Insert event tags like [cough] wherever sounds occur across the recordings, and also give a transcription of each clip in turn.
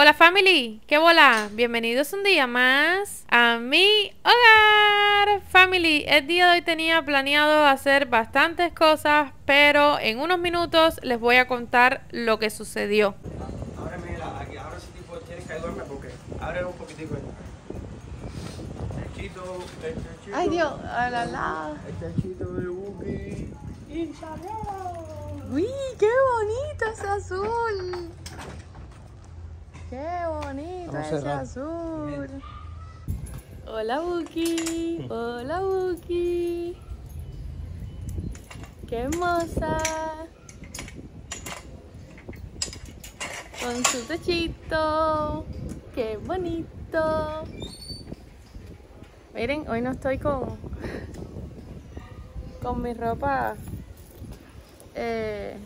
Hola family, ¿qué bola? Bienvenidos un día más a mi hogar. Family, el día de hoy tenía planeado hacer bastantes cosas, pero en unos minutos les voy a contar lo que sucedió. Ahora mira, aquí, ahora sí tipo tienes que ayudarme porque abre un poquitico. El chito, el chito. Ay Dios, a la la. El chito de Wookie. Y Uy, qué bonito ese azul. Qué bonito Vamos ese azul. Hola Buki, hola Buki. Qué hermosa. Con su techito. Qué bonito. Miren, hoy no estoy con con mi ropa eh,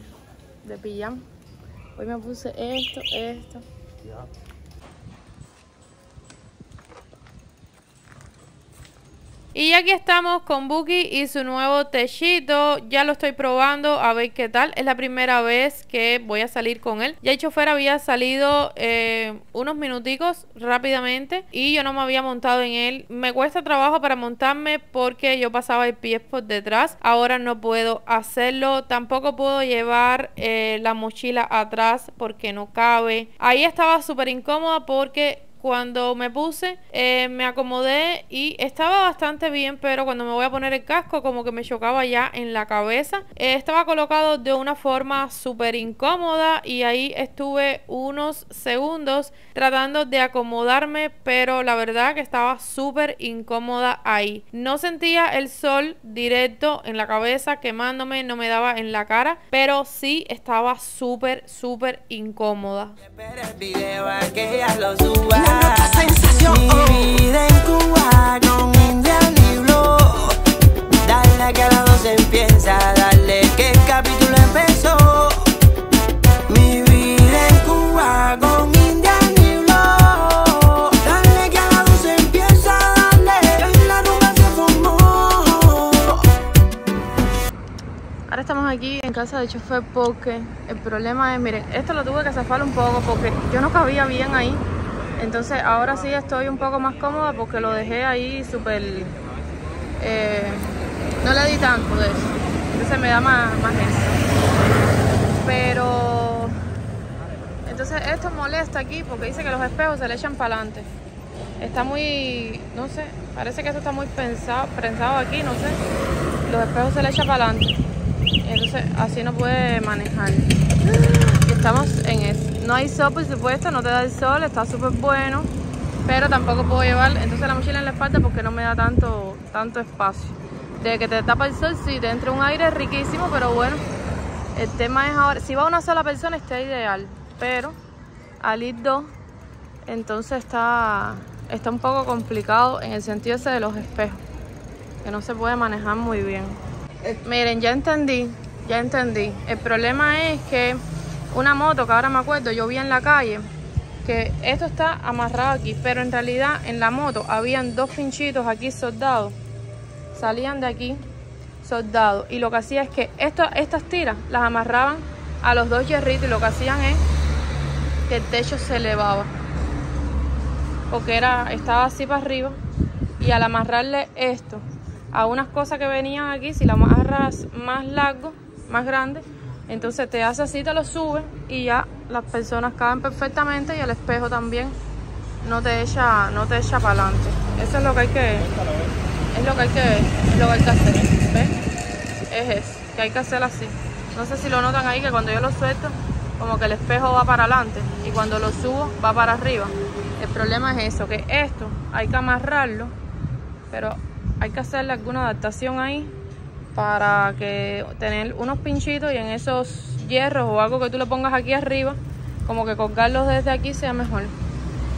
de pijama. Hoy me puse esto, esto. Ya. Y aquí estamos con Buki y su nuevo techito. Ya lo estoy probando a ver qué tal. Es la primera vez que voy a salir con él. Ya el chofer había salido eh, unos minuticos rápidamente y yo no me había montado en él. Me cuesta trabajo para montarme porque yo pasaba el pie por detrás. Ahora no puedo hacerlo. Tampoco puedo llevar eh, la mochila atrás porque no cabe. Ahí estaba súper incómoda porque cuando me puse, eh, me acomodé y estaba bastante bien, pero cuando me voy a poner el casco, como que me chocaba ya en la cabeza. Eh, estaba colocado de una forma súper incómoda y ahí estuve unos segundos tratando de acomodarme, pero la verdad que estaba súper incómoda ahí. No sentía el sol directo en la cabeza quemándome, no me daba en la cara, pero sí estaba súper, súper incómoda. 12 empieza, dale que el capítulo empezó. Mi vida en Cuba con Indian y Blow. Dale que a las 12 empieza, dale que la rumba se formó. Ahora estamos aquí en casa del chofer porque el problema es, miren, esto lo tuve que zafar un poco porque yo no cabía bien ahí. Entonces ahora sí estoy un poco más cómoda porque lo dejé ahí súper... eh, no le di tanto de eso. Entonces me da más, más eso. Pero... Entonces esto molesta aquí porque dice que los espejos se le echan para adelante. Está muy... no sé, parece que eso está muy pensado, pensado aquí, no sé. Los espejos se le echan para adelante. Entonces así no puede manejar. Estamos en eso. No hay sol, por supuesto, no te da el sol, está súper bueno. Pero tampoco puedo llevar entonces la mochila en la espalda porque no me da tanto, tanto espacio. De que te tapa el sol, sí, te entra un aire riquísimo, pero bueno. El tema es ahora, si va una sola persona está ideal. Pero al ir dos, entonces está, está un poco complicado en el sentido ese de los espejos. Que no se puede manejar muy bien. Miren, ya entendí, ya entendí. El problema es que una moto, que ahora me acuerdo, yo vi en la calle, que esto está amarrado aquí, pero en realidad en la moto habían dos pinchitos aquí soldados. Salían de aquí soldados. Y lo que hacía es que estas tiras las amarraban a los dos hierritos y lo que hacían es que el techo se elevaba. Porque era, estaba así para arriba. Y al amarrarle esto a unas cosas que venían aquí, si la amarras más largo, más grande, entonces te hace así, te lo sube y ya las personas caben perfectamente y el espejo también no te echa, no te echa para adelante. Eso es lo que hay que, es lo que hay que, es lo que hay que hacer, ¿ves? Es eso, que hay que hacer así. No sé si lo notan ahí que cuando yo lo suelto, como que el espejo va para adelante y cuando lo subo va para arriba. El problema es eso, que esto hay que amarrarlo, pero hay que hacerle alguna adaptación ahí para que tener unos pinchitos y en esos hierros o algo que tú le pongas aquí arriba, como que colgarlos desde aquí sea mejor.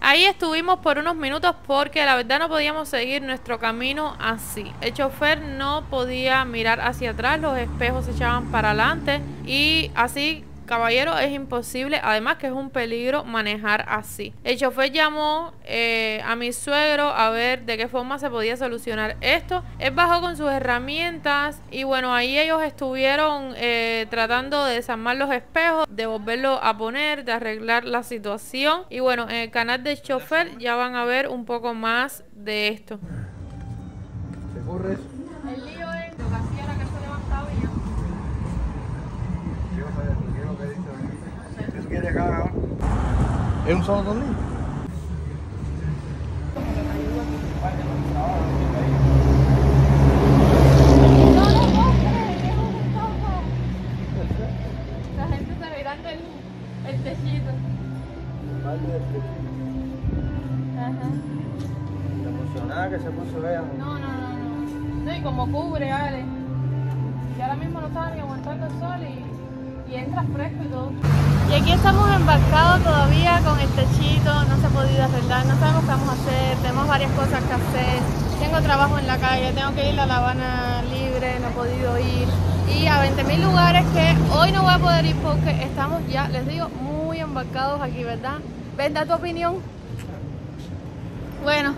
Ahí estuvimos por unos minutos porque la verdad no podíamos seguir nuestro camino así. El chofer no podía mirar hacia atrás, los espejos se echaban para adelante y así caballero, es imposible. Además que es un peligro manejar así. El chofer llamó eh, a mi suegro a ver de qué forma se podía solucionar esto. Él bajó con sus herramientas y bueno, ahí ellos estuvieron eh, tratando de desarmar los espejos, de volverlo a poner, de arreglar la situación. Y bueno, en el canal del chofer ya van a ver un poco más de esto. ¿Se ocurre eso? El lío es lo que hacía era que se levantaba y ya. Yo no sé, ¿qué es lo que dice? ¿Tú quieres que haga ahora? ¿Es un solo tornillo? Tengo que ir a La Habana libre, no he podido ir. Y a 20.000 lugares que hoy no voy a poder ir porque estamos ya, les digo, muy embarcados aquí, ¿verdad? Ven, da tu opinión. Bueno,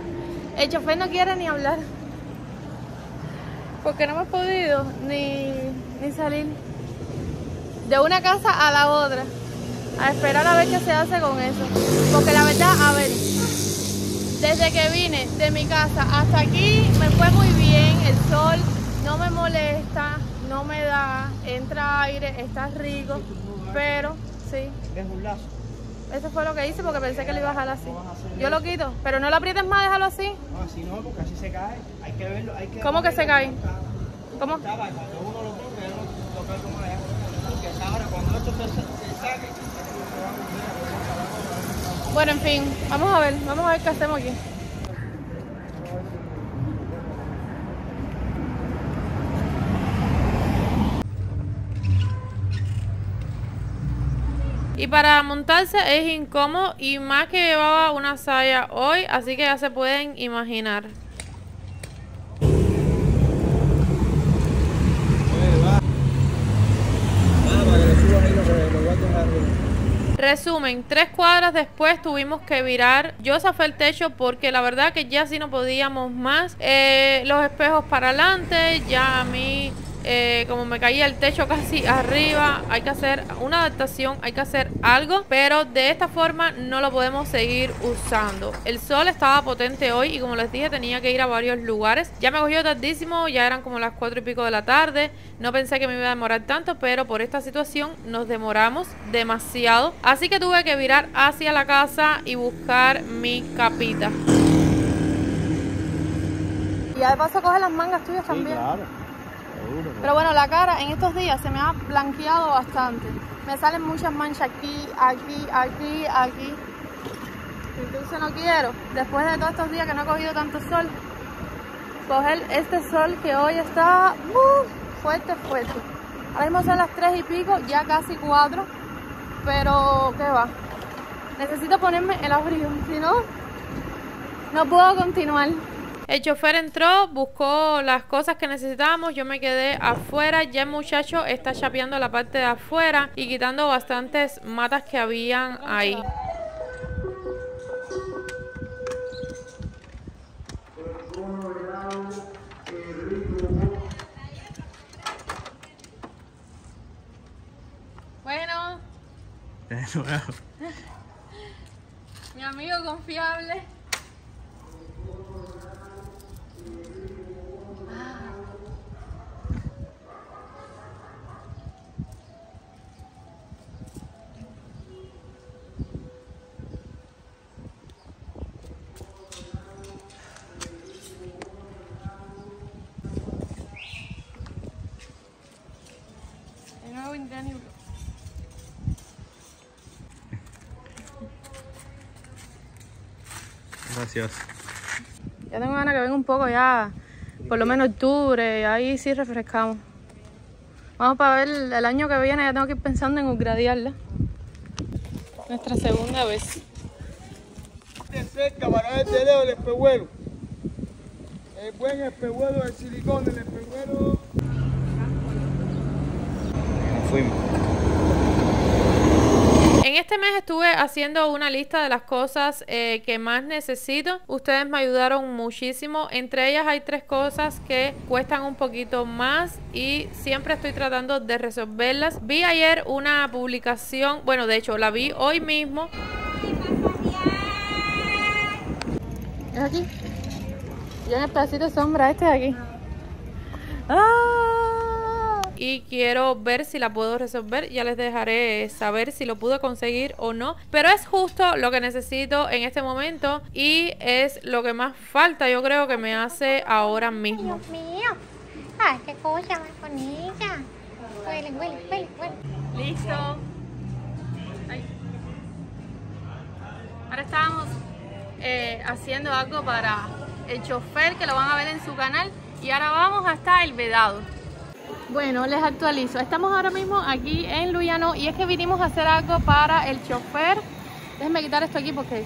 el chofer no quiere ni hablar. Porque no hemos podido ni, ni salir de una casa a la otra. A esperar a ver qué se hace con eso. Porque la verdad, a ver, desde que vine de mi casa hasta aquí me fue muy bien. El sol no me molesta, no me da, entra aire, está rico. Pero, sí, Es un lazo. eso fue lo que hice porque pensé que lo iba a dejar así. Yo lo quito, pero no lo aprietes más, déjalo así. No, así no, porque así se cae. Hay que verlo, hay que... ¿Cómo que se cae? ¿Cómo? Estaba, cuando uno lo toca, no tocar como allá. Porque es ahora, cuando esto se, se saque, se va a mover. Bueno, en fin, vamos a ver, vamos a ver qué hacemos aquí. Y para montarse es incómodo y más que llevaba una saya hoy, así que ya se pueden imaginar. para que le suban ahí lo que lo guarden arriba. Resumen, tres cuadras después tuvimos que virar. Yo zafé el techo porque la verdad que ya sí no podíamos más. Eh, los espejos para adelante, ya a mí, eh, como me caía el techo casi arriba, hay que hacer una adaptación, hay que hacer algo. Pero de esta forma no lo podemos seguir usando. El sol estaba potente hoy y como les dije tenía que ir a varios lugares. Ya me cogió tardísimo, ya eran como las cuatro y pico de la tarde. No pensé que me iba a demorar tanto, pero por esta situación nos demoramos demasiado. Así que tuve que virar hacia la casa y buscar mi capita. Y de paso coge las mangas tuyas también. claro. Seguro. Pero bueno, la cara en estos días se me ha blanqueado bastante. Me salen muchas manchas aquí, aquí, aquí, aquí. Entonces no quiero, después de todos estos días que no he cogido tanto sol, coger este sol que hoy está uh, fuerte, fuerte. Ahora mismo son las 3 y pico, ya casi 4, pero ¿qué va? Necesito ponerme el abrigo, si no, no puedo continuar. El chofer entró, buscó las cosas que necesitábamos, yo me quedé afuera, ya el muchacho está chapeando la parte de afuera y quitando bastantes matas que habían ahí. Bueno, mi amigo confiable. Gracias. Ya tengo ganas que venga un poco ya, por lo menos octubre, ahí sí refrescamos. Vamos para ver el año que viene, ya tengo que ir pensando en upgradearla. Nuestra segunda vez. De cerca para ver de lejos el espejuelo. El buen espejuelo de silicón, el espejuelo. Nos fuimos. En este mes estuve haciendo una lista de las cosas eh, que más necesito. Ustedes me ayudaron muchísimo. Entre ellas hay tres cosas que cuestan un poquito más y siempre estoy tratando de resolverlas. Vi ayer una publicación, bueno, de hecho la vi hoy mismo. Es aquí. Y en el pedacito de sombra este de aquí. ¡Ah! Y quiero ver si la puedo resolver. Ya les dejaré saber si lo pude conseguir o no. Pero es justo lo que necesito en este momento. Y es lo que más falta, yo creo que me hace ahora mismo. Dios mío. Ay, qué cosa más bonita. Huele, huele, huele, huele. Listo. Ay. Ahora estamos eh, haciendo algo para el chofer que lo van a ver en su canal. Y ahora vamos hasta el vedado. Bueno, les actualizo. Estamos ahora mismo aquí en Luyano y es que vinimos a hacer algo para el chofer. Déjenme quitar esto aquí porque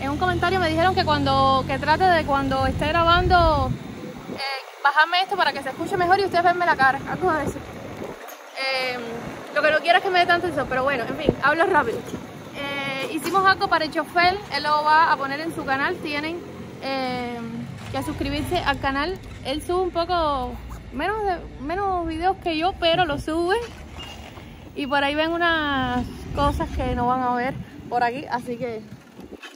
en un comentario me dijeron que cuando que trate de cuando esté grabando eh, bajarme esto para que se escuche mejor y ustedes venme la cara. Algo de eso. Lo que no quiero es que me dé tanto eso, pero bueno, en fin, hablo rápido. Eh, hicimos algo para el chofer, él lo va a poner en su canal. Tienen eh, que suscribirse al canal. Él sube un poco menos, menos videos que yo, pero lo sube. Y por ahí ven unas cosas que no van a ver por aquí, así que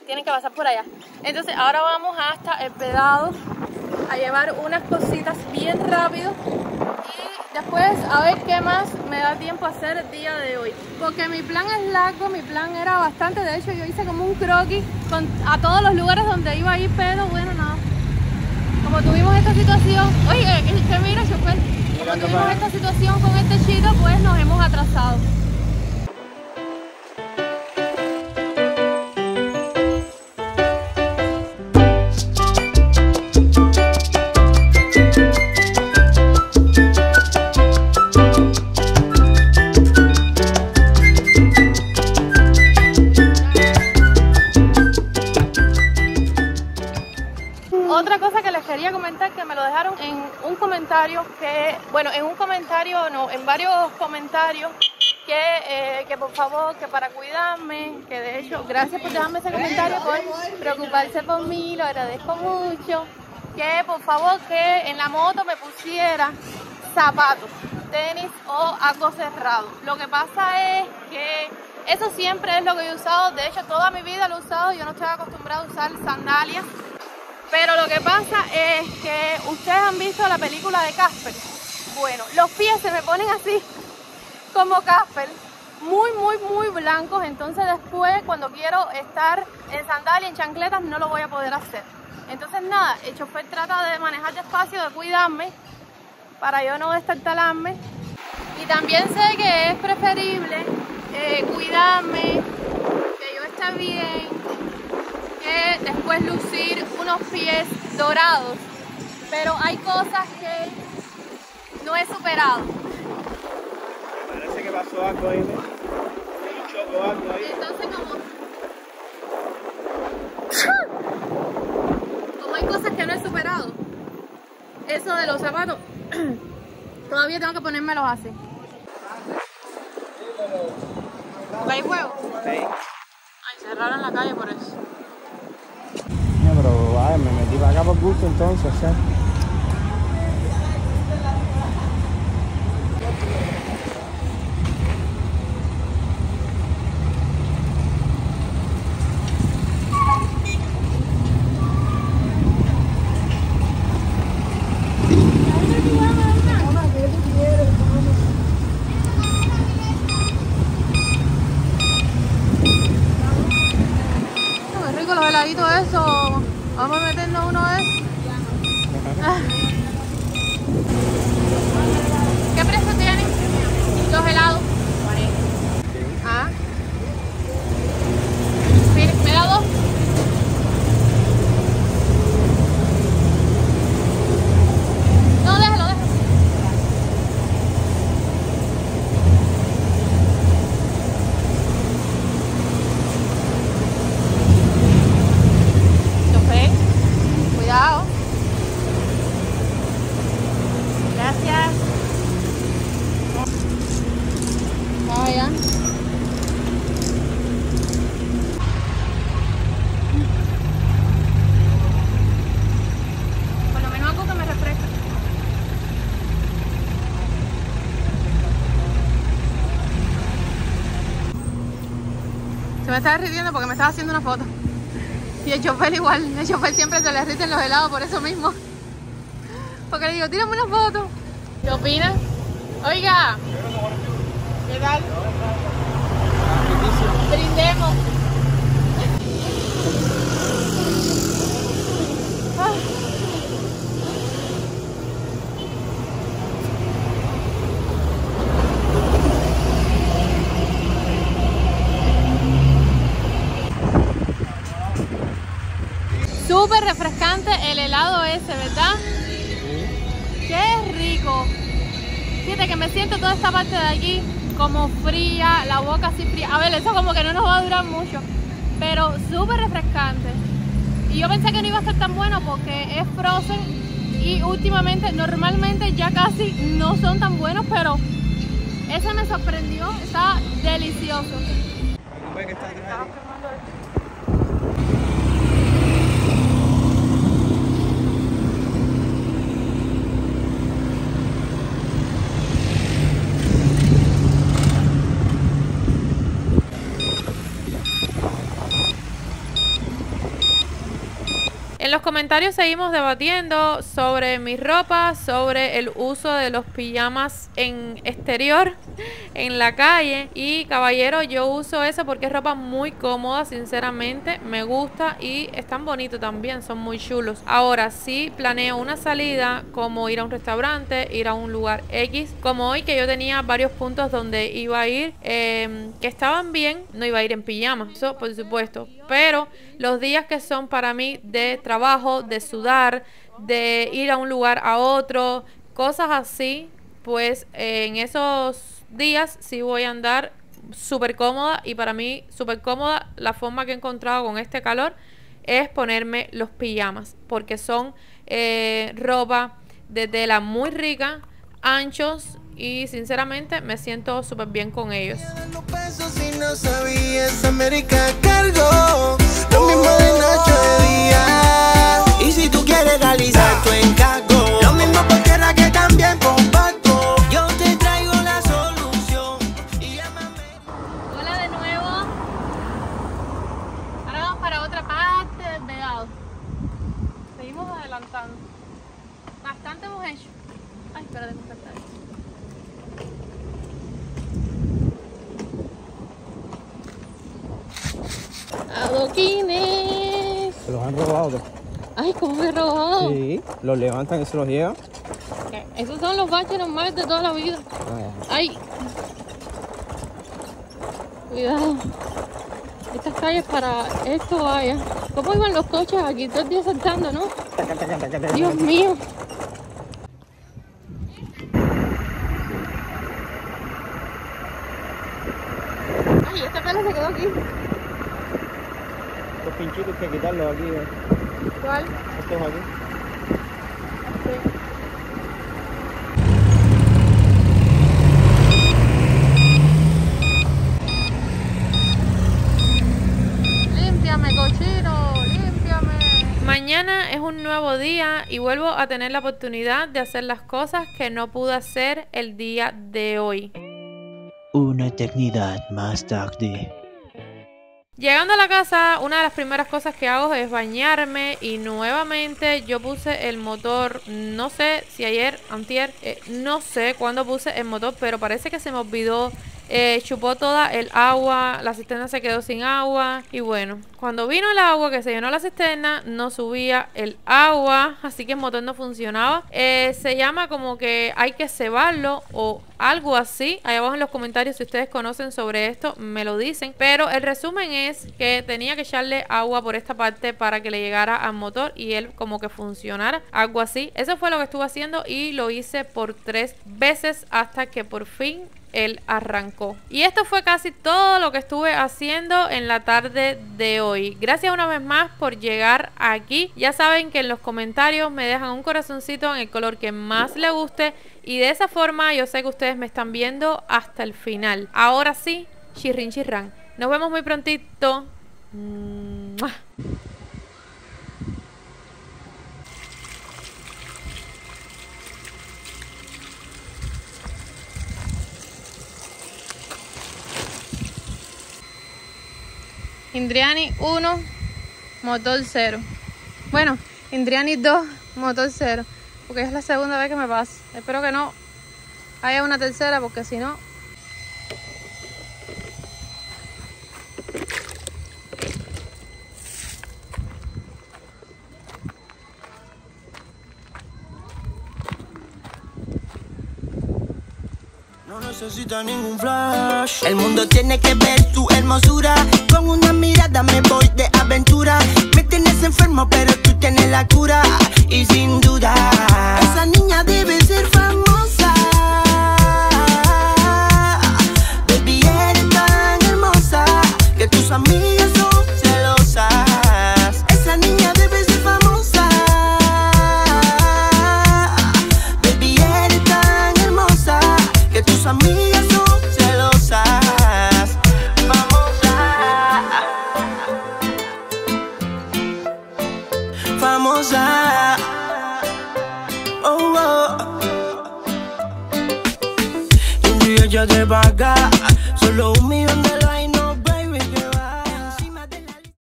tienen que pasar por allá. Entonces ahora vamos hasta el pedado a llevar unas cositas bien rápido y después a ver qué más me da tiempo hacer día de hoy. Porque mi plan es largo, mi plan era bastante, de hecho yo hice como un croquis con, a todos los lugares donde iba a ir, pero bueno, nada. Como tuvimos esta situación, oye, ¿qué, qué mira, chofer? Como tuvimos esta situación con este chico, pues nos hemos atrasado. Un comentario que, bueno, en un comentario, no, en varios comentarios que, eh, que por favor, que para cuidarme, que de hecho, gracias por dejarme ese comentario, por preocuparse por mí, lo agradezco mucho, que por favor que en la moto me pusiera zapatos, tenis o algo cerrado. Lo que pasa es que eso siempre es lo que he usado, de hecho toda mi vida lo he usado, yo no estoy acostumbrada a usar sandalias. Pero lo que pasa es que ustedes han visto la película de Casper. Bueno, los pies se me ponen así, como Casper, muy, muy, muy blancos. Entonces después, cuando quiero estar en sandalia, en chancletas, no lo voy a poder hacer. Entonces nada, el chofer trata de manejar despacio, de cuidarme, para yo no destartalarme. Y también sé que es preferible eh, cuidarme, que yo esté bien, que después lucir unos pies dorados. Pero hay cosas que no he superado. Parece que pasó algo ahí, ¿no? O algo ahí. Entonces como... Como hay cosas que no he superado. Eso de los zapatos. [clears throat] Todavía tengo que ponérmelos así. ¿Hay huevo? Sí. Ay, cerraron la calle por eso. Vale, me metí para acá por gusto entonces, ¿eh? Rico los heladitos eso. Vamos a meternos uno de. Ah. [laughs] ¿Qué precio tienen los helados? gracias. Ah, ya. Por menos que me refresca. Se me estaba riendo porque me estaba haciendo una foto. Y el chofer igual, el chofer siempre se le riten los helados por eso mismo. Porque le digo, tírame una foto. ¿Qué opinas? Oiga. ¿Qué tal? Brindemos. Ah. Súper refrescante el helado ese, ¿verdad? Que me siento toda esta parte de aquí como fría, la boca así fría. A ver, eso como que no nos va a durar mucho, pero súper refrescante. Y yo pensé que no iba a estar tan bueno porque es frozen y últimamente, normalmente ya casi no son tan buenos, pero ese me sorprendió, estaba delicioso. Los comentarios seguimos debatiendo sobre mi ropa, sobre el uso de los pijamas en exterior, [laughs] en la calle. Y caballero, yo uso eso porque es ropa muy cómoda, sinceramente, me gusta y están bonitos también, son muy chulos. Ahora, sí planeo una salida como ir a un restaurante, ir a un lugar X, como hoy que yo tenía varios puntos donde iba a ir, eh, que estaban bien, no iba a ir en pijama, eso por supuesto. Pero los días que son para mí de trabajo, de sudar, de ir a un lugar a otro, cosas así, pues eh, en esos días sí voy a andar súper cómoda y para mí súper cómoda la forma que he encontrado con este calor es ponerme los pijamas porque son eh, ropa de tela muy rica, anchos y sinceramente me siento súper bien con ellos. No sabías, América cargo. Lo mismo de noche levantan y se los llevan. Esos son los baches normales de toda la vida. Ay. Cuidado. Estas calles para esto vaya. ¿Cómo iban los coches aquí? Todo el día saltando, ¿no? Dios mío. Ay, esta pela se quedó aquí. Los pinchitos hay que quitarlos aquí. eh. ¿Cuál? Estos aquí. Nuevo día y vuelvo a tener la oportunidad de hacer las cosas que no pude hacer el día de hoy. Una eternidad más tarde. Llegando a la casa, una de las primeras cosas que hago es bañarme y nuevamente yo puse el motor, no sé si ayer, antier, eh, no sé cuándo puse el motor, pero parece que se me olvidó. Eh, chupó toda el agua, la cisterna se quedó sin agua y bueno, cuando vino el agua que se llenó la cisterna, no subía el agua, así que el motor no funcionaba. Eh, se llama como que hay que cebarlo o algo así. Ahí abajo en los comentarios si ustedes conocen sobre esto, me lo dicen. Pero el resumen es que tenía que echarle agua por esta parte para que le llegara al motor y él como que funcionara. Algo así. Eso fue lo que estuve haciendo y lo hice por tres veces hasta que por fin él arrancó. Y esto fue casi todo lo que estuve haciendo en la tarde de hoy. Gracias una vez más por llegar aquí. Ya saben que en los comentarios me dejan un corazoncito en el color que más le guste. Y de esa forma yo sé que ustedes me están viendo hasta el final. Ahora sí, chirrin chirran. Nos vemos muy prontito. Indriani 1, motor 0. Bueno, Indriani 2, motor 0. Porque es la segunda vez que me pasa. Espero que no haya una tercera porque si no... No El mundo tiene que ver tu hermosura. Con una mirada me voy de aventura. Me tienes enfermo, pero tú tienes la cura. Y sin duda, esa niña